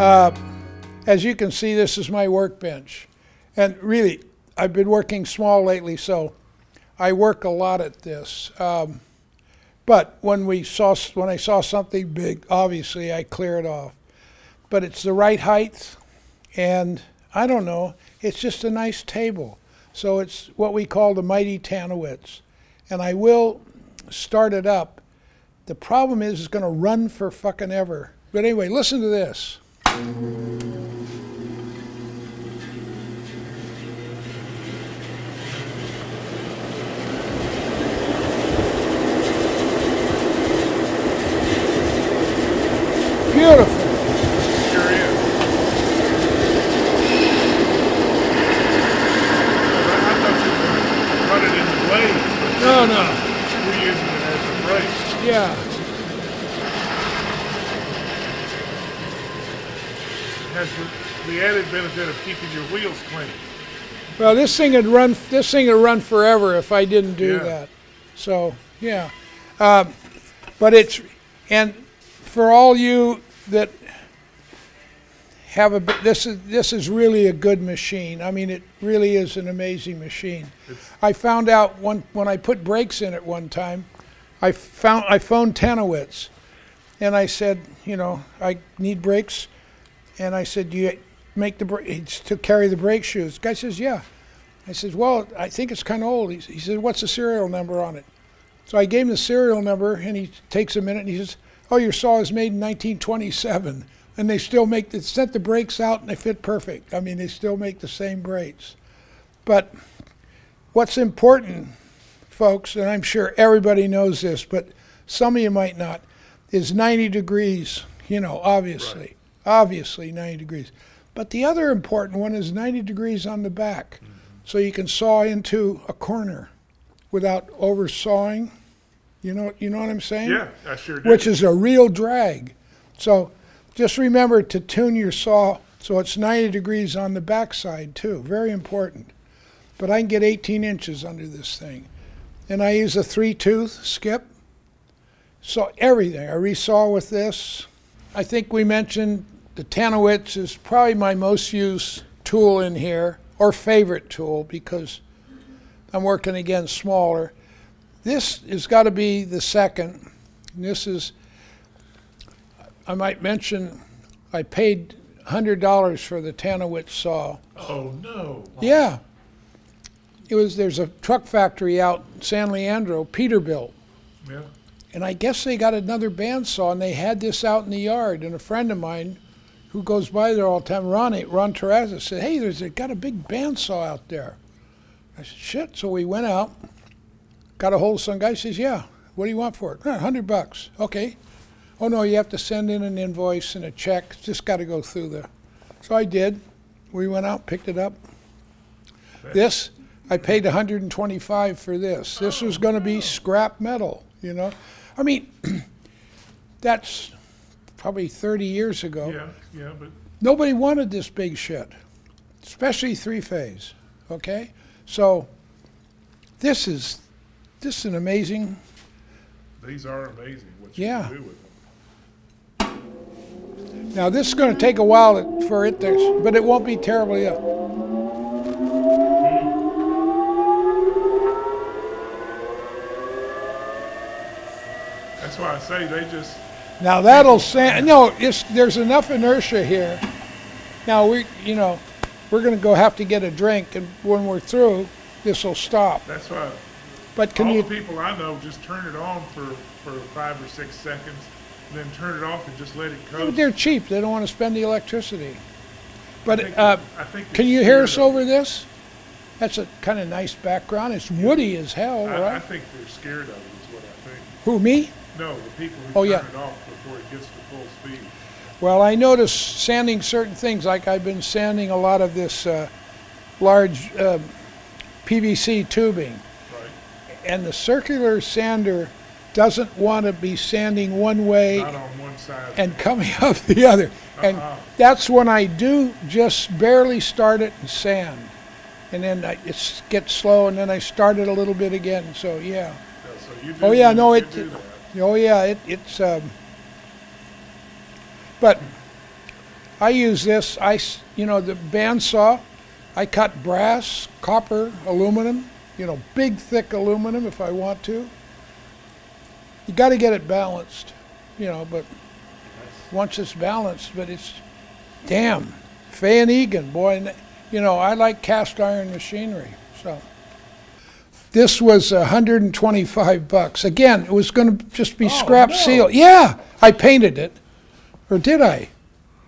Uh, as you can see, this is my workbench. And really, I've been working small lately, so I work a lot at this. Um, but when we saw when I saw something big, obviously I clear it off. But it's the right height, and I don't know. It's just a nice table. So it's what we call the mighty Tannewitz, and I will start it up. The problem is it's going to run for fucking ever. But anyway, listen to this. Beautiful. Sure is. I, I thought you were running in the blade. No, no. We're using it as a brake. Yeah. Has the, added benefit of keeping your wheels clean. Well, this thing would run. This thing would run forever if I didn't do Yeah. that. So yeah, um, but it's and for all you that have a this is this is really a good machine. I mean, it really is an amazing machine. I found out one when I put brakes in it one time. I found I phoned Tannewitz, and I said, you know, I need brakes, and I said, do you make the brakes to carry the brake shoes? guy says, yeah. I said, well, I think it's kind of old. He, he said, what's the serial number on it? So I gave him the serial number, and he takes a minute, and he says, oh, your saw is made in 1927, and they still make they sent the brakes out, and they fit perfect. I mean, they still make the same brakes. But what's important, folks, and I'm sure everybody knows this, but some of you might not, is 90 degrees. You know, obviously, obviously 90 degrees. But the other important one is 90 degrees on the back, so you can saw into a corner without oversawing. You know, you know what I'm saying? Yeah, I sure do. Which is a real drag. So just remember to tune your saw so it's 90 degrees on the backside too. Very important. But I can get 18 inches under this thing. And I use a three tooth skip. So everything. I resaw with this. I think we mentioned the Tannewitz is probably my most used tool in here, or favorite tool, because I'm working again smaller. This has got to be the second. And This is, I might mention, I paid $100 for the Tannewitz saw. oh no. Yeah. It was, there's a truck factory out in San Leandro, Peterbilt. Yeah. And I guess they got another bandsaw, and they had this out in the yard. And a friend of mine, who goes by there all the time, Ronnie, Ron Terrazza, said, "Hey, there's a, got a big bandsaw out there." I said, "Shit!" So we went out, got a hold of some guy. Says, "Yeah, what do you want for it?" "A hundred bucks." Okay. Oh no, you have to send in an invoice and a check. It's just got to go through the. So I did. We went out, picked it up. This, I paid 125 for this. This oh, was going to be scrap metal, you know. I mean, that's probably 30 years ago. Yeah, yeah, but Nobody wanted this big shit, especially three phase. Okay, so this is this is an amazing. these are amazing what you Yeah. can do with them. Now this is going to take a while for it to, but it won't be terribly up. That's why I say they just Now that'll sand. No, it's, there's enough inertia here. Now we, you know, we're going to go have to get a drink, and when we're through, this will stop. that's why But can all you? the people I know just turn it on for, for five or six seconds, and then turn it off and just let it coast. They're cheap. They don't want to spend the electricity. I But think uh, I think can you hear us over this? That's a kind of nice background. It's woody as hell. I, I think they're scared of it. Is what I think. Who me? No, the people who Oh, turn yeah. it off before it gets to full speed. Well, I noticed sanding certain things, like I've been sanding a lot of this uh, large uh, PVC tubing. Right. and the circular sander doesn't want to be sanding one way on one and coming up the other. And Uh-uh. that's when I do just barely start it and sand. And then I, it gets slow, and then I start it a little bit again. So, yeah. Yeah, so you do, Oh, yeah, no, it- do it- that. Oh, yeah, it, it's. Um, but I use this, I, you know, the bandsaw, I cut brass, copper, aluminum, you know, big thick aluminum if I want to. You gotta get it balanced, you know, but once it's balanced, but it's, damn, Fay and Egan, boy, you know, I like cast iron machinery, so. This was hundred and twenty-five bucks. Again, it was gonna just be oh, scrap no. steel. Yeah, I painted it. Or did I?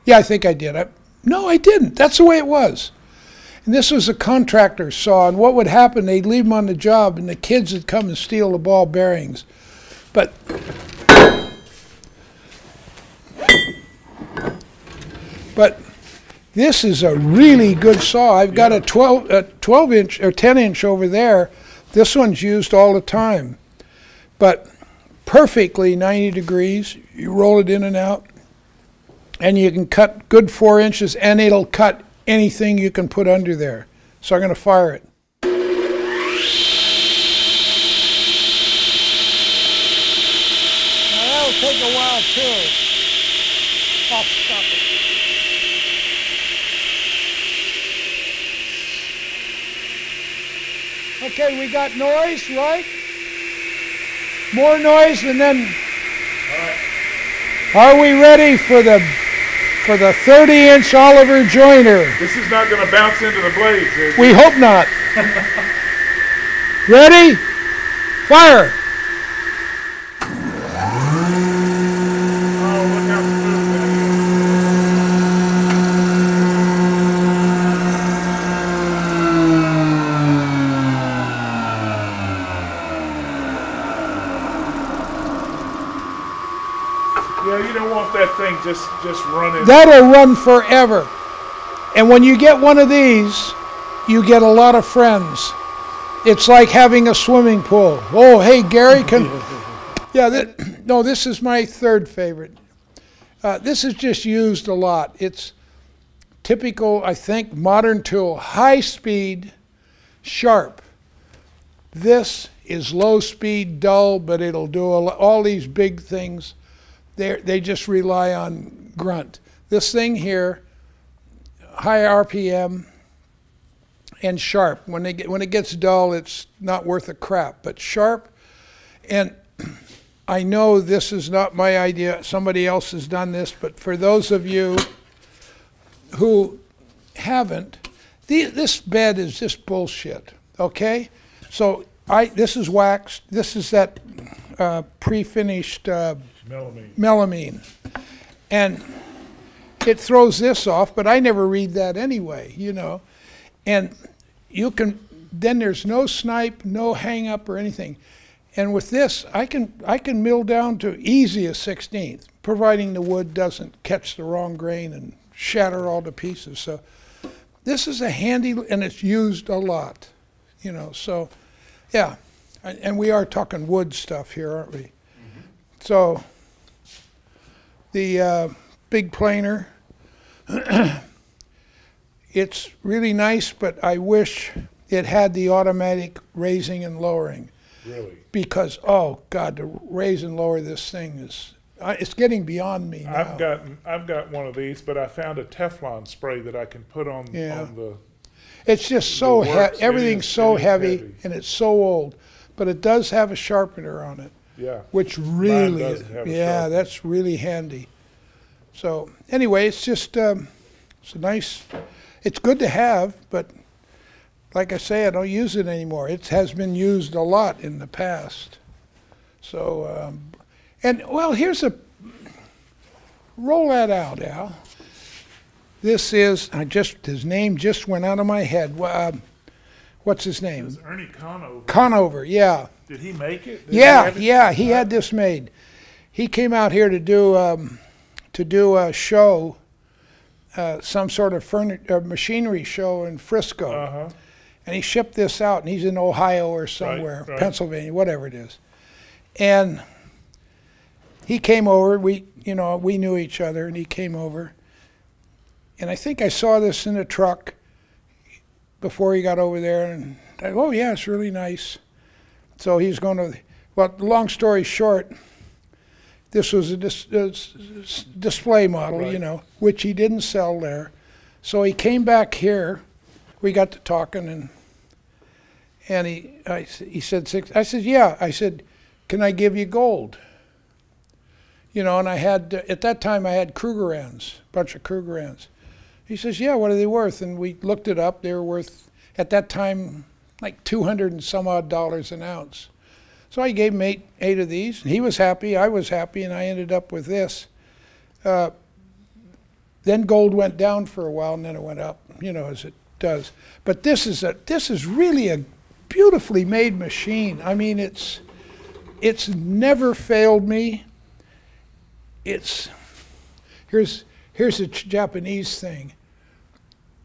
Yeah, I think I did. I, no, I didn't. That's the way it was. And this was a contractor saw, and what would happen, they'd leave them on the job, and the kids would come and steal the ball bearings. But but this is a really good saw. I've got a 12, a 12 inch or 10 inch over there. This one's used all the time. But perfectly 90 degrees. You roll it in and out and you can cut good four inches and it'll cut anything you can put under there. So I'm going to fire it. Now that'll take a while too. I'll stop it. Okay, we got noise, right? More noise and then are we ready for the for the 30 inch Oliver Joiner? This is not going to bounce into the blades. is it? We hope not. Ready? Fire! Oh, look how smooth that is. Yeah, you don't want that thing just just running. That'll run forever. And when you get one of these, you get a lot of friends. It's like having a swimming pool. Oh, hey, Garry, can. Yeah, that, no, this is my third favorite. Uh, this is just used a lot. It's typical, I think, modern tool, high speed, sharp. This is low speed, dull, but it'll do all these big things. They they just rely on grunt. This thing here, high RPM and sharp. When they get when it gets dull, it's not worth a crap. But sharp, and I know this is not my idea. Somebody else has done this, but for those of you who haven't, the, this bed is just bullshit. Okay, so I this is waxed. This is that uh, pre-finished. Uh, Melamine. melamine. And it throws this off, but I never read that anyway, you know. And you can, then there's no snipe, no hang up or anything. And with this, I can, I can mill down to easy a sixteenth, providing the wood doesn't catch the wrong grain and shatter all to pieces. So this is a handy, and it's used a lot, you know, so, yeah. And and we are talking wood stuff here, aren't we? Mm-hmm. So, the uh, big planer, it's really nice, but I wish it had the automatic raising and lowering Really. because, oh God, to raise and lower this thing is, it's getting beyond me now. I've gotten I've got one of these, but I found a Teflon spray that I can put on Yeah. on the It's just so, he- everything's so heavy heavy. and it's so old, but it does have a sharpener on it. Yeah. which really, doesn't have a yeah, sharpener. that's really handy. So anyway, it's just um, it's a nice. It's good to have, but like I say, I don't use it anymore. It has been used a lot in the past. So um, and well, here's a roll that out, Al. This is I just his name just went out of my head. Uh, what's his name? Is Ernie Conover. Conover. Yeah. Did he make it? Did Yeah, have it? yeah, he had this made. He came out here to do um, to do a show, uh, some sort of furni- uh, machinery show in Frisco, Uh-huh. and he shipped this out. And he's in Ohio or somewhere, right. Pennsylvania, whatever it is. And he came over. We, you know, we knew each other, and he came over. And I think I saw this in the truck before he got over there, and I, oh yeah, it's really nice. So he's going to. Well, long story short, this was a dis- uh, display model, you know, which he didn't sell there. So he came back here. We got to talking, and and he I, he said six. I said, yeah. I said, can I give you gold? You know, and I had at that time I had Krugerrands, a bunch of Krugerrands. He says, yeah. What are they worth? And we looked it up. They were worth at that time like two hundred and some odd dollars an ounce. So I gave him eight, eight of these. And he was happy. I was happy, and I ended up with this. Uh, then gold went down for a while, and then it went up. You know, as it does. But this is a this is really a beautifully made machine. I mean, it's it's never failed me. It's here's here's a Japanese thing.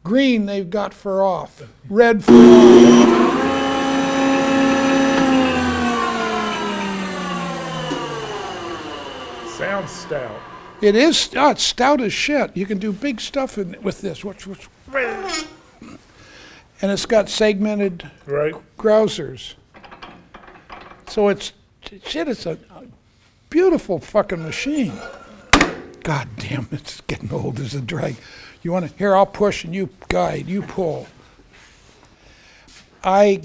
Green they've got for off, red for on. Sounds stout. It is oh, it's stout as shit. You can do big stuff in, with this. Which, which, and it's got segmented Right? grousers. So it's shit. It's a, a beautiful fucking machine. God damn, it's getting old as a drag. You want to? Here, I'll push and you guide. You pull. I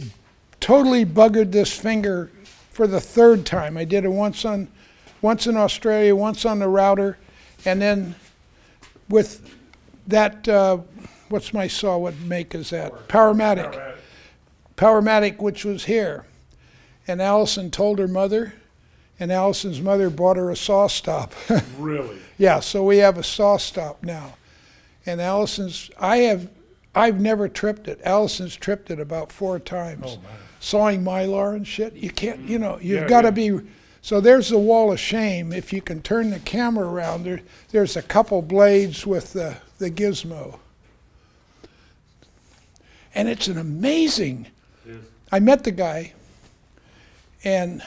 totally buggered this finger for the third time. I did it once on, once in Australia, once on the router, and then with that. Uh, what's my saw? What make is that? Powermatic. Powermatic, which was here. And Allison told her mother, and Allison's mother bought her a SawStop. Really? yeah, so we have a SawStop now. And Allison's, I have, I've never tripped it. Allison's tripped it about four times. Oh, man. Sawing mylar and shit. You can't, you know, you've Yeah, got to yeah. be. So there's the wall of shame. If you can turn the camera around, there, there's a couple blades with the, the gizmo. And it's an amazing. I met the guy and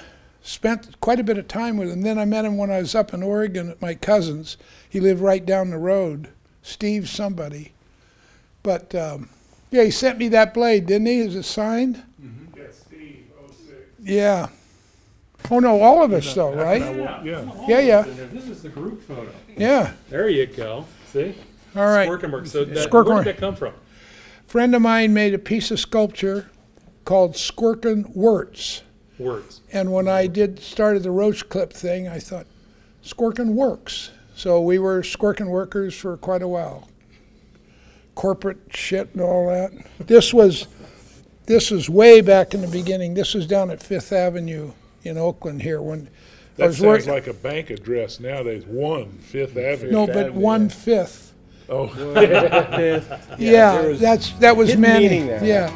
spent quite a bit of time with him. Then I met him when I was up in Oregon at my cousin's. He lived right down the road, Steve somebody. But um, yeah, he sent me that blade, didn't he? Is it signed? Yeah, Steve, oh six. Yeah. Oh no, all of us though, right? Yeah. Yeah, yeah, This is the group photo. yeah. There you go. See? All right. Squirkenberg. So that, Squirkenberg. where did that come from? Friend of mine made a piece of sculpture called Squirkin Wirtz. Words. And when I did started the roach clip thing, I thought, Squirkin works. So we were Squirkin workers for quite a while. Corporate shit and all that. This was this was way back in the beginning. This was down at Fifth Avenue in Oakland here when I That was work- sounds like a bank address nowadays. One Fifth Avenue. no, but one fifth. Oh, Yeah, there was that's that was hidden Manny. Yeah,